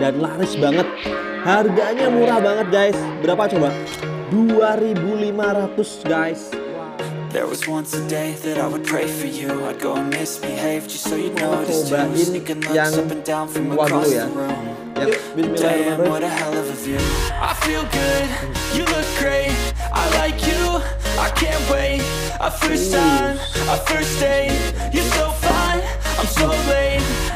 dan laris banget. Harganya murah banget guys. Berapa coba? 2.500 guys. There was once a day that I would pray for you. I'd go and misbehave just so you'd notice too. Sneaking looks yang up and down from across dulu ya. the room. Damn, what a hell of a view. I feel good, you look great. I like you, I can't wait. A first time, a first date. You're so fine, I'm so late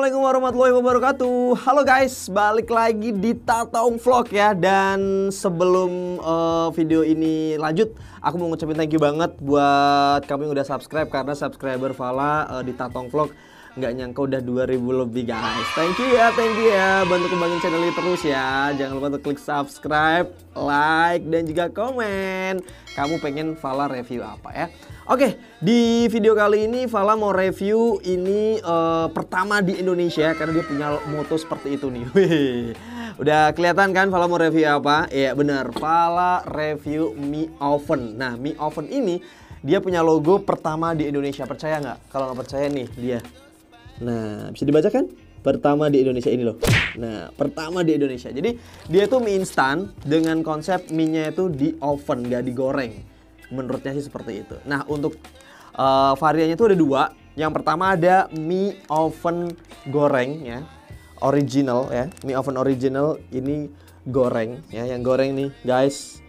Assalamualaikum warahmatullahi wabarakatuh. Halo guys, balik lagi di Tatong Vlog ya. Dan sebelum eh, video ini lanjut, aku mau ngucapin thank you banget buat kamu yang udah subscribe karena subscriber Fala eh, di Tatong Vlog nggak nyangka udah 2000 lebih guys. Thank you ya, thank you ya. Bantu kembangin channel ini terus ya. Jangan lupa untuk klik subscribe, like dan juga komen. Kamu pengen Fala review apa ya? Oke, di video kali ini Fala mau review ini eh, pertama di Indonesia karena dia punya moto seperti itu nih. Udah kelihatan kan Fala mau review apa? Iya benar, Fala review Mi Oven. Nah, Mi Oven ini dia punya logo pertama di Indonesia. Percaya nggak? Kalau nggak percaya nih dia. Nah, bisa dibaca kan? Pertama di Indonesia ini loh. Nah, pertama di Indonesia. Jadi dia tuh mie instan dengan konsep mie-nya itu di oven, nggak digoreng. Menurutnya sih seperti itu. Nah, untuk eh, variannya itu ada dua. Yang pertama ada mie oven goreng ya, original ya. Mie oven original ini goreng ya, yang goreng nih guys.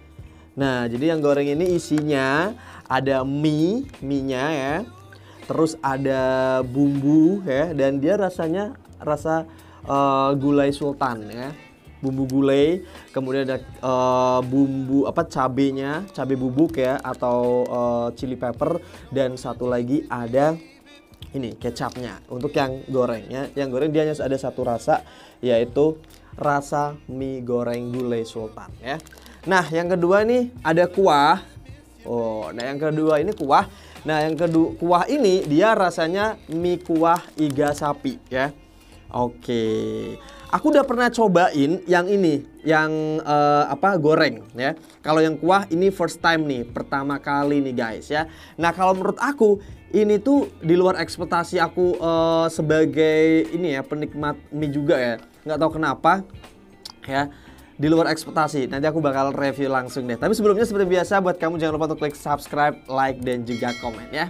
Nah, jadi yang goreng ini isinya ada mie, mie-nya ya. Terus ada bumbu ya dan dia rasanya rasa eh, gulai sultan ya. Bumbu gulai, kemudian ada eh, bumbu apa cabenya, cabe bubuk ya atau eh, chili pepper dan satu lagi ada ini kecapnya untuk yang goreng ya. Yang goreng dia hanya ada satu rasa yaitu rasa mie goreng gulai sultan ya. Nah, yang kedua nih ada kuah. Oh, nah yang kedua ini kuah. Nah, yang kedua kuah ini dia rasanya mie kuah iga sapi ya. Oke. Aku udah pernah cobain yang ini, yang eh, apa goreng ya. Kalau yang kuah ini first time nih, pertama kali nih guys ya. Nah, kalau menurut aku ini tuh di luar ekspektasi aku eh, sebagai ini ya penikmat mie juga ya. Nggak tahu kenapa ya di luar ekspektasi. Nanti aku bakal review langsung deh. Tapi sebelumnya seperti biasa buat kamu jangan lupa untuk klik subscribe, like dan juga komen ya.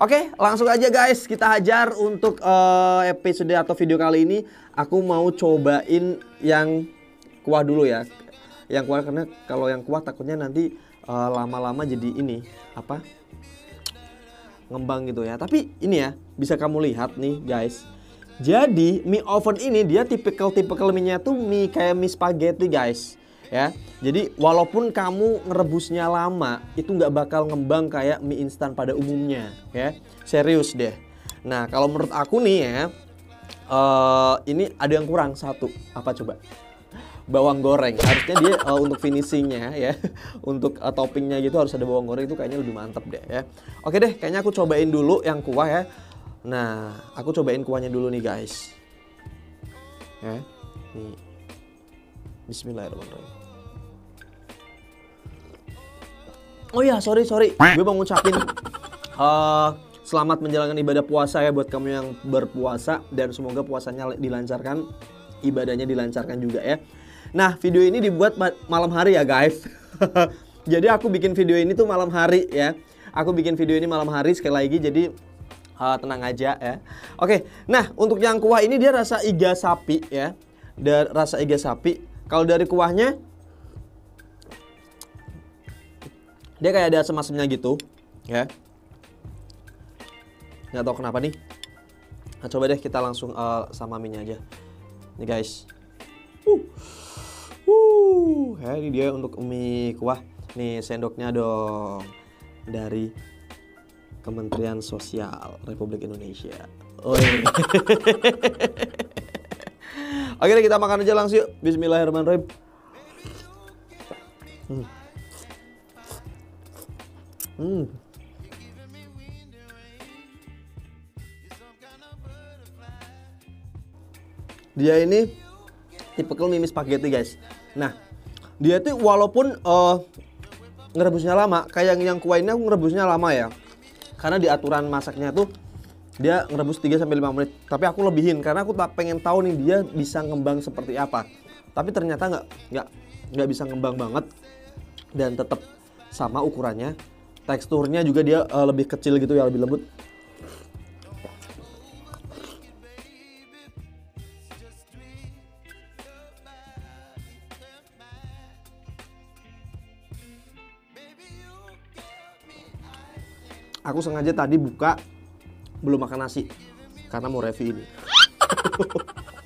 Oke, langsung aja guys kita hajar untuk eh, episode atau video kali ini. Aku mau cobain yang kuah dulu ya. Yang kuah karena kalau yang kuah takutnya nanti eh, lama-lama jadi ini apa? ngembang gitu ya. Tapi ini ya bisa kamu lihat nih guys. Jadi mie oven ini dia tipikal-tipikal mie-nya tuh mie kayak mie spaghetti guys ya. Jadi walaupun kamu ngerebusnya lama itu nggak bakal ngembang kayak mie instan pada umumnya ya. Serius deh. Nah kalau menurut aku nih ya eh, ini ada yang kurang satu apa coba? Bawang goreng harusnya dia eh, untuk finishingnya ya untuk eh, toppingnya gitu harus ada bawang goreng itu kayaknya lebih mantep deh ya. Oke deh kayaknya aku cobain dulu yang kuah ya. Nah, aku cobain kuahnya dulu nih guys. Ya, nih. Bismillahirrahmanirrahim. Oh iya, sorry sorry, gue mau ngucapin eh, selamat menjalankan ibadah puasa ya buat kamu yang berpuasa dan semoga puasanya dilancarkan, ibadahnya dilancarkan juga ya. Nah, video ini dibuat ma- malam hari ya guys. jadi aku bikin video ini tuh malam hari ya. Aku bikin video ini malam hari sekali lagi jadi Uh, tenang aja ya. Oke, nah untuk yang kuah ini dia rasa iga sapi ya. Dan rasa iga sapi. Kalau dari kuahnya dia kayak ada asam-asamnya gitu ya. Nggak tahu kenapa nih. Nah, coba deh kita langsung uh, sama mie aja. Nih guys. Uh. Uh, ya ini dia untuk mie kuah. Nih sendoknya dong dari Kementerian Sosial Republik Indonesia. Oke deh, kita makan aja langsung yuk. Bismillahirrahmanirrahim. Hmm. Hmm. Dia ini tipikal mie spaghetti guys. Nah, dia tuh walaupun eh, ngerebusnya lama, kayak yang yang kuah ini aku ngerebusnya lama ya. Karena di aturan masaknya tuh dia ngerebus 3 sampai 5 menit. Tapi aku lebihin karena aku tak pengen tahu nih dia bisa ngembang seperti apa. Tapi ternyata nggak nggak nggak bisa ngembang banget dan tetap sama ukurannya. Teksturnya juga dia eh, lebih kecil gitu ya, lebih lembut. Aku sengaja tadi buka belum makan nasi karena mau review ini.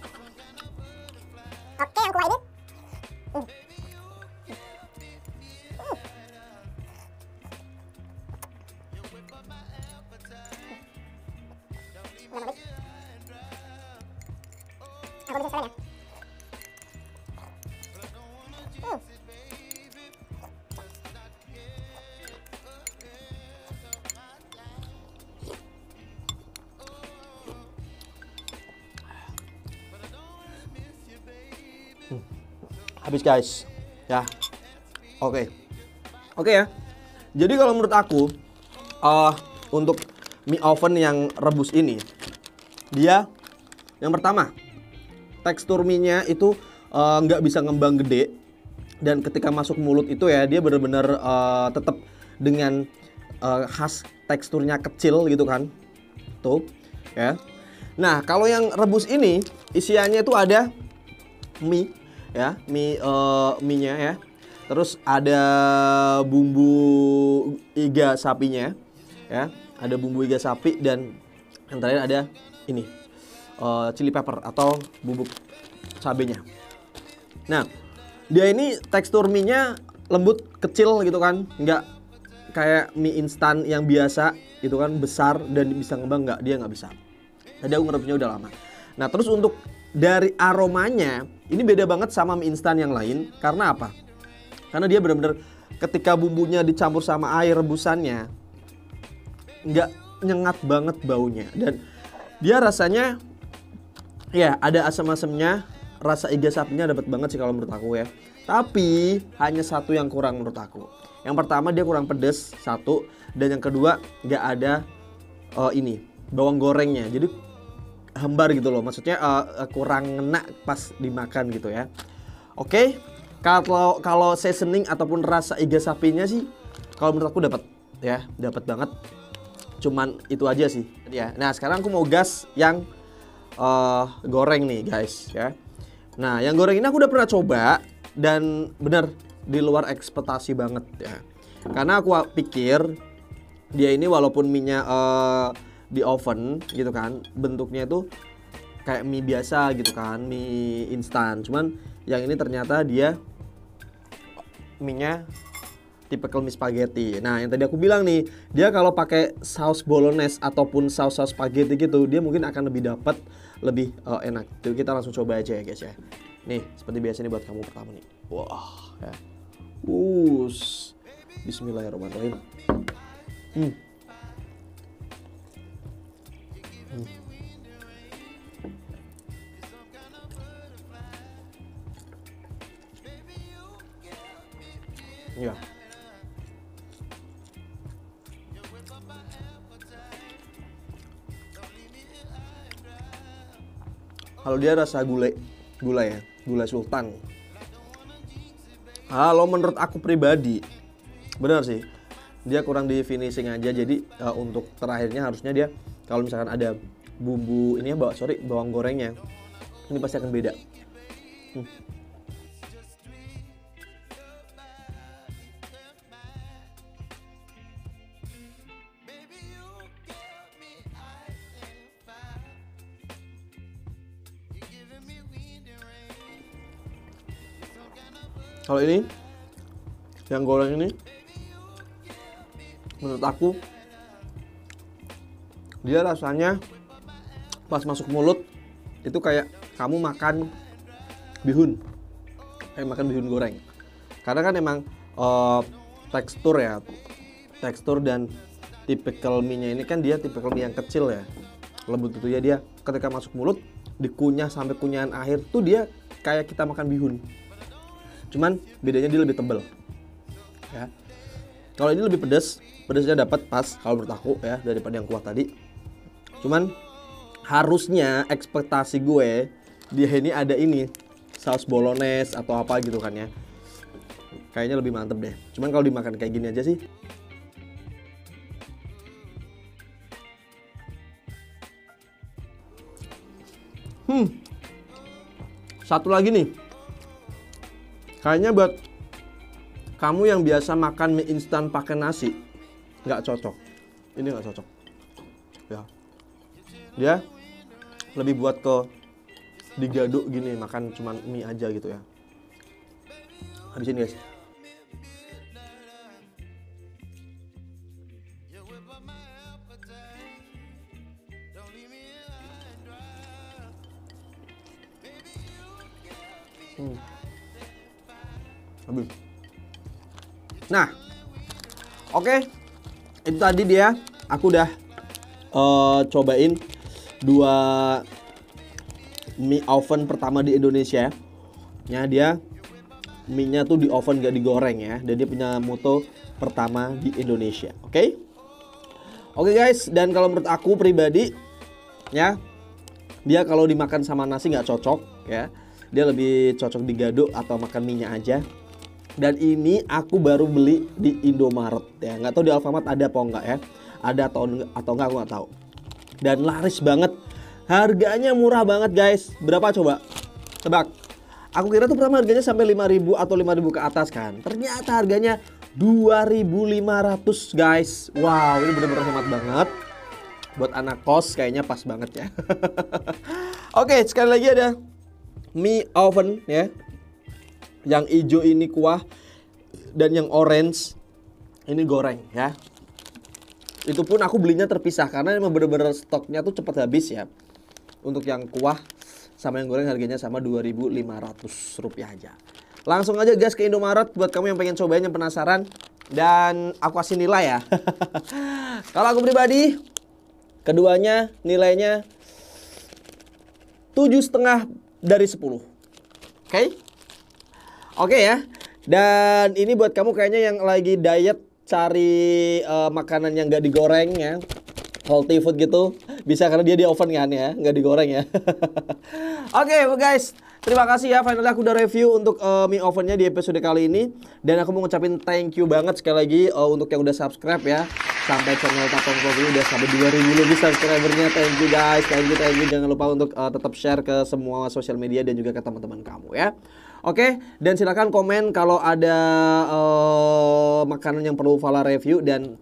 Habis guys. Ya. Oke. Oke ya. Jadi kalau menurut aku eh untuk mie oven yang rebus ini dia yang pertama tekstur mie-nya itu eh, nggak bisa ngembang gede dan ketika masuk mulut itu ya dia benar-benar eh, tetap dengan eh, khas teksturnya kecil gitu kan tuh ya nah kalau yang rebus ini isiannya itu ada mie ya mie eh, mie-nya ya. Terus ada bumbu iga sapinya ya. Ada bumbu iga sapi dan yang terakhir ada ini eh, chili pepper atau bubuk cabenya. Nah dia ini tekstur mie-nya lembut kecil gitu kan. Nggak kayak mie instan yang biasa gitu kan besar dan bisa ngembang. Nggak dia nggak bisa Tadi aku udah lama. Nah terus untuk dari aromanya ini beda banget sama mie instan yang lain. Karena apa? Karena dia benar-benar ketika bumbunya dicampur sama air rebusannya nggak nyengat banget baunya. Dan dia rasanya ya ada asam-asamnya. Rasa iga sapinya dapat banget sih kalau menurut aku ya. Tapi hanya satu yang kurang menurut aku. Yang pertama dia kurang pedes satu. Dan yang kedua nggak ada eh, ini bawang gorengnya. Jadi hambar gitu loh. Maksudnya eh, kurang ngena pas dimakan gitu ya. Oke kalau kalau seasoning ataupun rasa iga sapinya sih kalau menurut aku dapat ya dapat banget. Cuman itu aja sih. Ya nah sekarang aku mau gas yang eh, goreng nih guys ya. Nah yang goreng ini aku udah pernah coba dan bener di luar ekspektasi banget ya. Karena aku pikir dia ini walaupun minyak di oven gitu kan bentuknya itu kayak mie biasa gitu kan mie instan cuman yang ini ternyata dia mie-nya tipikal mie spaghetti. Nah, yang tadi aku bilang nih, dia kalau pakai saus bolognese ataupun saus-saus spaghetti gitu, dia mungkin akan lebih dapat, lebih eh, enak. Jadi kita langsung coba aja ya guys ya. Nih, seperti biasa nih buat kamu pertama nih. Wah, ya. Us. Bismillahirrahmanirrahim. Hmm. Hmm. Iya. Kalau dia rasa gulai, gulai ya, gulai sultan. Kalau menurut aku pribadi, benar sih, dia kurang di finishing aja. Jadi eh, untuk terakhirnya harusnya dia kalau misalkan ada bumbu ini ya bawa sorry bawang gorengnya ini pasti akan beda hmm. Kalau ini yang goreng ini menurut aku dia rasanya pas masuk mulut itu kayak kamu makan bihun. Kayak makan bihun goreng. Karena kan emang eh, tekstur ya tekstur dan tipikal mie ini kan dia tipikal mie yang kecil ya. Lembut itu ya dia ketika masuk mulut dikunyah sampai kunyahan akhir tuh dia kayak kita makan bihun. Cuman bedanya dia lebih tebel ya. Kalau ini lebih pedas pedasnya dapat pas kalau menurut aku ya daripada yang kuah tadi cuman harusnya ekspektasi gue dia ini ada ini saus bolognese atau apa gitu kan ya. Kayaknya lebih mantep deh. Cuman kalau dimakan kayak gini aja sih. Hmm. Satu lagi nih. Kayaknya buat kamu yang biasa makan mie instan pakai nasi nggak cocok. Ini nggak cocok. Ya dia lebih buat ke digaduk gini makan cuman mie aja gitu ya habisin guys Hmm. Nah, oke, itu tadi dia. Aku udah eh, cobain dua mie oven pertama di Indonesia. Ya dia mie-nya tuh di oven gak digoreng ya. Dan dia punya moto pertama di Indonesia. Oke? Oke guys, dan kalau menurut aku pribadi ya dia kalau dimakan sama nasi nggak cocok ya. Dia lebih cocok digaduk atau makan mie-nya aja. Dan ini aku baru beli di Indomaret ya. Nggak tahu di Alfamart ada apa enggak ya. Ada atau atau enggak aku nggak tahu. Dan laris banget. Harganya murah banget guys. Berapa coba? Tebak. Aku kira tuh pertama harganya sampai 5000 atau 5000 ke atas kan. Ternyata harganya 2500 guys. Wow, ini bener-bener hemat banget. Buat anak kos kayaknya pas banget ya. Oke, sekali lagi ada mie oven ya. Yang hijau ini kuah dan yang orange ini goreng ya. Itu pun aku belinya terpisah karena emang bener-bener stoknya tuh cepat habis ya. Untuk yang kuah sama yang goreng harganya sama 2.500 rupiah aja. Langsung aja gas ke Indomaret buat kamu yang pengen cobain yang penasaran dan aku kasih nilai ya. Kalau aku pribadi keduanya nilainya tujuh setengah dari 10 Oke? Oke ya. Dan ini buat kamu kayaknya yang lagi diet cari eh, makanan yang gak digoreng ya. Healthy food gitu. Bisa karena dia di oven kan ya, nggak digoreng ya. Oke, guys. Terima kasih ya, finally aku udah review untuk eh, mie ovennya di episode kali ini Dan aku mau ngucapin thank you banget sekali lagi eh, untuk yang udah subscribe ya Sampai channel Tatong Vlog ini udah sampai 2000 lebih subscribernya Thank you guys, thank you, thank you Jangan lupa untuk eh, tetap share ke semua sosial media dan juga ke teman-teman kamu ya Oke, dan silakan komen kalau ada eh, makanan yang perlu Fala review dan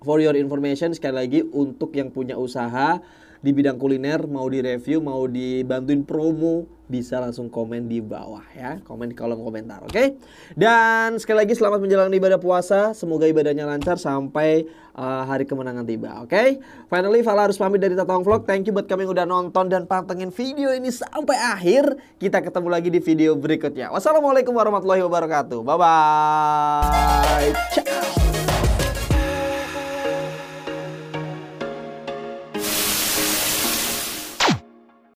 for your information sekali lagi untuk yang punya usaha di bidang kuliner mau direview mau dibantuin promo bisa langsung komen di bawah ya. Komen di kolom komentar oke? Dan sekali lagi selamat menjalani ibadah puasa. Semoga ibadahnya lancar sampai uh, hari kemenangan tiba oke? Finally Fala harus pamit dari Tatang Vlog. Thank you buat kami yang udah nonton dan pantengin video ini sampai akhir. Kita ketemu lagi di video berikutnya. Wassalamualaikum warahmatullahi wabarakatuh. Bye bye Ciao.